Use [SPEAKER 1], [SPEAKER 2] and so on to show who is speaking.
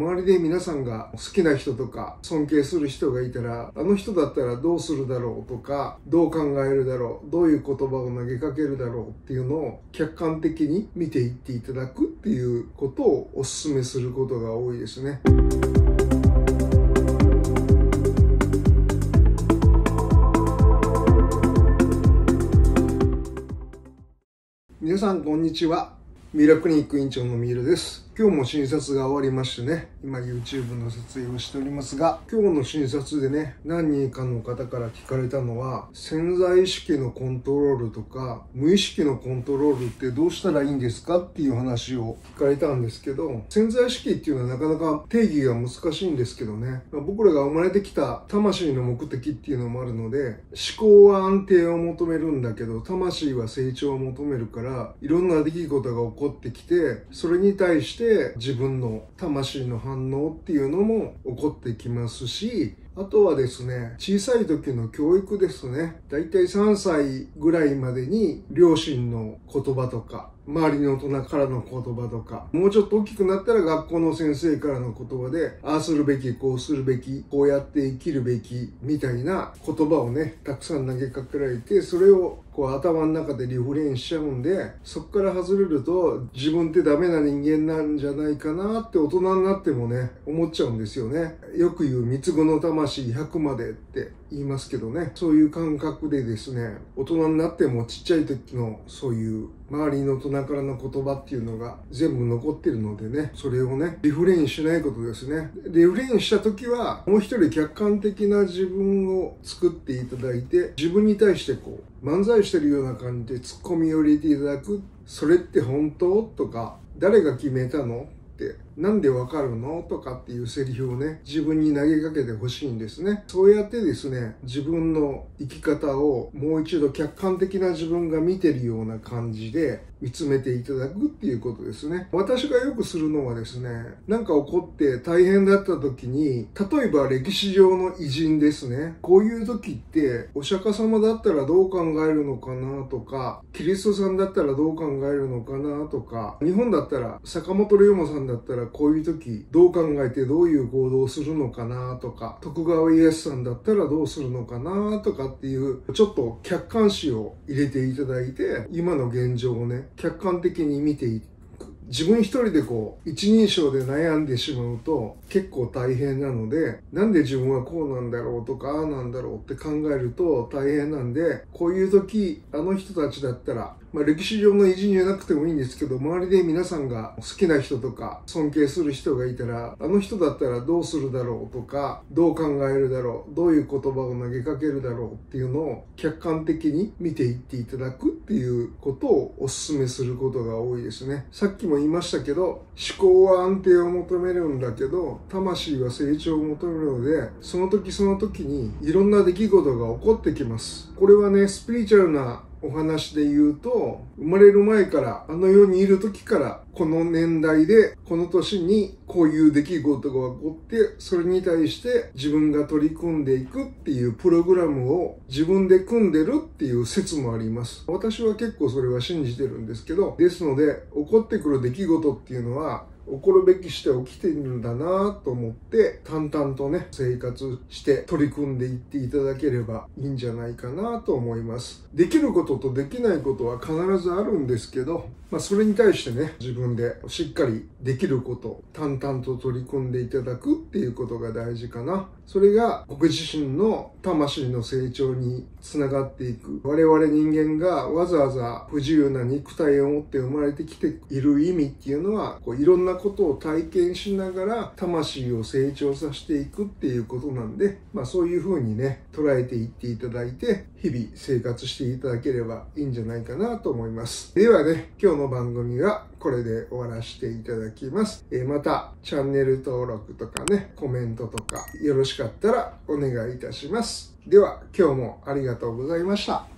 [SPEAKER 1] 周りで皆さんが好きな人とか尊敬する人がいたら、あの人だったらどうするだろうとか、どう考えるだろう、どういう言葉を投げかけるだろうっていうのを客観的に見ていっていただくっていうことをお勧めすることが多いですね。皆さんこんにちは。ミラクリニック院長のミールです。今日も診察が終わりましてね、今 YouTube の撮影をしておりますが、今日の診察でね、何人かの方から聞かれたのは、潜在意識のコントロールとか、無意識のコントロールってどうしたらいいんですか？っていう話を聞かれたんですけど、潜在意識っていうのはなかなか定義が難しいんですけどね、僕らが生まれてきた魂の目的っていうのもあるので、思考は安定を求めるんだけど、魂は成長を求めるから、いろんな出来事が起こってきて、それに対してして自分の魂の反応っていうのも起こってきますし、あとはですね、小さい時の教育ですね。だいたい3歳ぐらいまでに両親の言葉とか、周りの大人からの言葉とか、もうちょっと大きくなったら学校の先生からの言葉で、ああするべき、こうするべき、こうやって生きるべき、みたいな言葉をね、たくさん投げかけられて、それをこう頭の中でリフレインしちゃうんで、そこから外れると自分ってダメな人間なんじゃないかなって大人になってもね、思っちゃうんですよね。よく言う三つ子の魂100までって言いますけどね、そういう感覚でですね、大人になってもちっちゃい時のそういう周りの大人からの言葉っていうのが全部残ってるのでね、それをね、リフレインしないことですね。リフレインした時は、もう一人客観的な自分を作っていただいて、自分に対してこう、漫才してるような感じでツッコミを入れていただく。それって本当？とか、誰が決めたの？ってなんでわかるの？とかっていうセリフをね、自分に投げかけてほしいんですね。そうやってですね、自分の生き方をもう一度客観的な自分が見てるような感じで見つめていただくっていうことですね。私がよくするのはですね、なんか起こって大変だった時に、例えば歴史上の偉人ですね。こういう時って、お釈迦様だったらどう考えるのかなとか、キリストさんだったらどう考えるのかなとか、日本だったら坂本龍馬さんだったららこういう時どう考えてどういう行動をするのかなとか徳川家康さんだったらどうするのかなとかっていうちょっと客観視を入れていただいて今の現状をね客観的に見ていって自分一人でこう、一人称で悩んでしまうと結構大変なので、なんで自分はこうなんだろうとか、ああなんだろうって考えると大変なんで、こういう時、あの人たちだったらまあ、歴史上の偉人じゃなくてもいいんですけど、周りで皆さんが好きな人とか尊敬する人がいたら、あの人だったらどうするだろうとか、どう考えるだろう、どういう言葉を投げかけるだろうっていうのを客観的に見ていっていただくっていうことをお勧めすることが多いですね。さっきも言いましたけど、思考は安定を求めるんだけど、魂は成長を求めるので、その時その時にいろんな出来事が起こってきます。これはね、スピリチュアルなお話で言うと、生まれる前から、あの世にいる時から、この年代で、この年にこういう出来事が起こって、それに対して自分が取り組んでいくっていうプログラムを自分で組んでるっていう説もあります。私は結構それは信じてるんですけど、ですので、起こってくる出来事っていうのは、起こるべきして起きているんだなと思って淡々とね生活して取り組んでいっていただければいいんじゃないかなと思います。できることとできないことは必ずあるんですけど、まあ、それに対してね自分でしっかりできること淡々と取り組んでいただくっていうことが大事かな。それが僕自身の魂の成長につながっていく。我々人間がわざわざ不自由な肉体を持って生まれてきている意味っていうのはこういろんなことを体験しながら魂を成長させていくっていうことなんで、まあそういうふうにね、捉えていっていただいて、日々生活していただければいいんじゃないかなと思います。ではね、今日の番組はこれで終わらせていただきます。えー、また、チャンネル登録とかね、コメントとかよろしかったらお願いいたします。では、今日もありがとうございました。